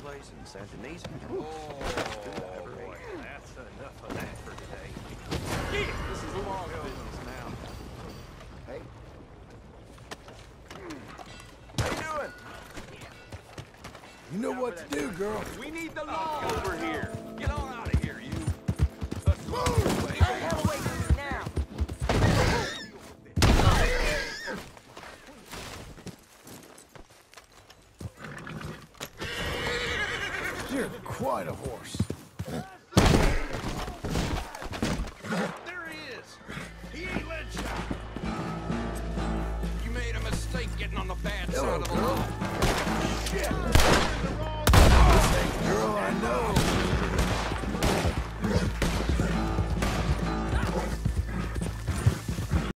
someplace in Santanese. Oh, boy, that's enough of that for today. Yeah, this is law business now. Hey. How you doing? You know what to do, girl. We need the law You're quite a horse. There he is. He ain't lead shot. You made a mistake getting on the bad Hello, side of the law. Shit.